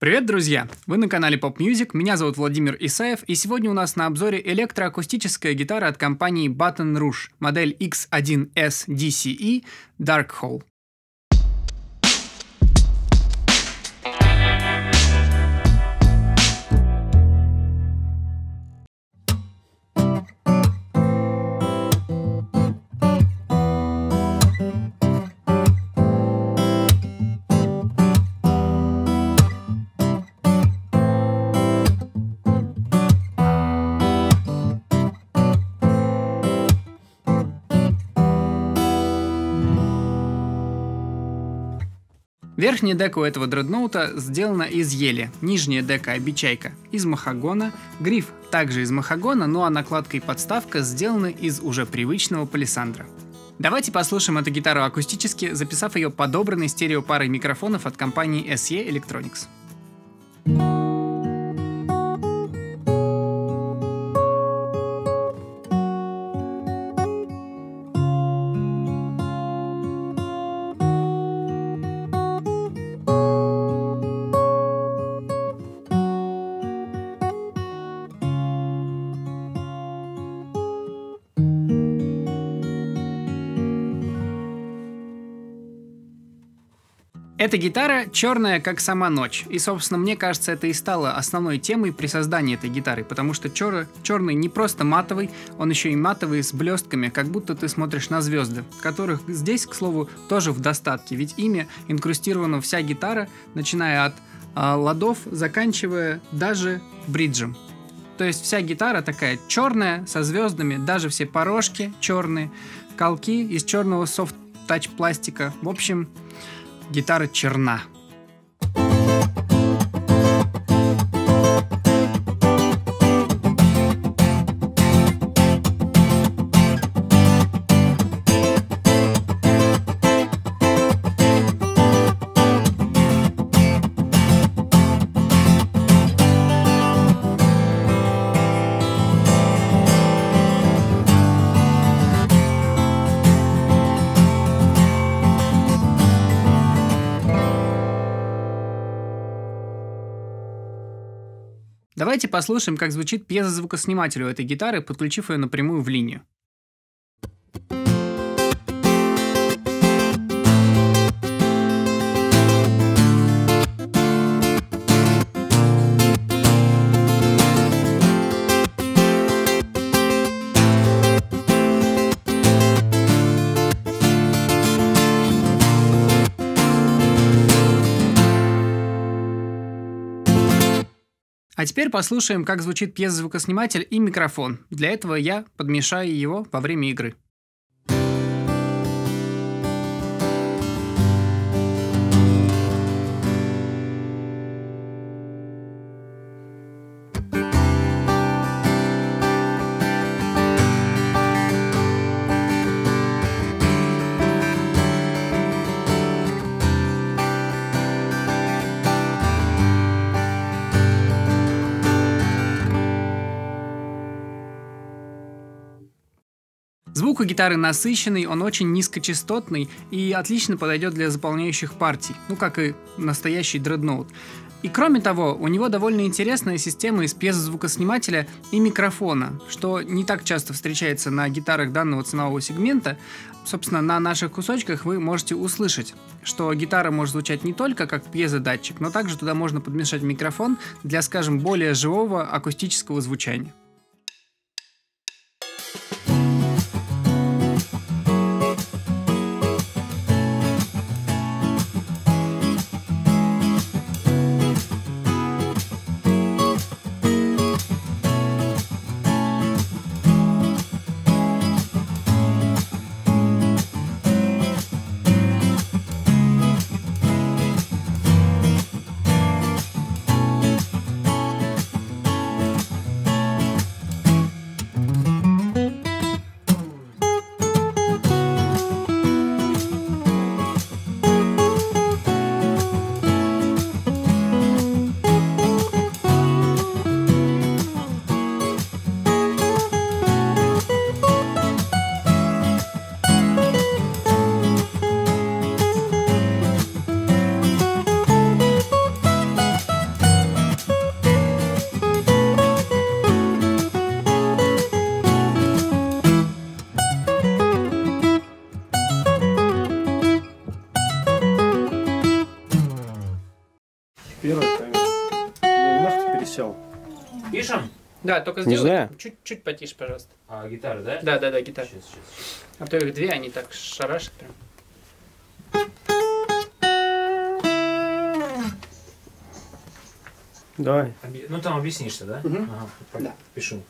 Привет, друзья! Вы на канале Pop Music, меня зовут Владимир Исаев, и сегодня у нас на обзоре электроакустическая гитара от компании Baton Rouge, модель X1S DCE Dark Hole. Верхняя дека у этого дредноута сделана из ели, нижняя дека обечайка из махагона, гриф также из махагона, ну а накладка и подставка сделаны из уже привычного палисандра. Давайте послушаем эту гитару акустически, записав ее подобранной стереопарой микрофонов от компании SE Electronics. Эта гитара черная, как сама ночь. И, собственно, мне кажется, это и стало основной темой при создании этой гитары, потому что чер... черный не просто матовый, он еще и матовый с блестками, как будто ты смотришь на звезды, которых здесь, к слову, тоже в достатке, ведь ими инкрустирована вся гитара, начиная от э, ладов, заканчивая даже бриджем. То есть вся гитара такая черная, со звездами, даже все порожки черные, колки из черного софт-тач пластика. В общем, Гитара черна. Давайте послушаем, как звучит пьезозвукосниматель у этой гитары, подключив ее напрямую в линию. А теперь послушаем, как звучит пьезозвукосниматель и микрофон. Для этого я подмешаю его во время игры. Звук у гитары насыщенный, он очень низкочастотный и отлично подойдет для заполняющих партий, ну как и настоящий дредноут. И кроме того, у него довольно интересная система из пьезозвукоснимателя и микрофона, что не так часто встречается на гитарах данного ценового сегмента. Собственно, на наших кусочках вы можете услышать, что гитара может звучать не только как пьезодатчик, но также туда можно подмешать микрофон для, скажем, более живого акустического звучания. Первая камера. Ну, немножко пересел. Пишем? Да, только Не сделай знаю. чуть-чуть потише, пожалуйста. А, гитара, да? Да, да, да, гитара. Сейчас, сейчас. А то их две, они так шарашат прям. Давай. Ну там объяснишься, да? Мгм. Ага, Да. пишу.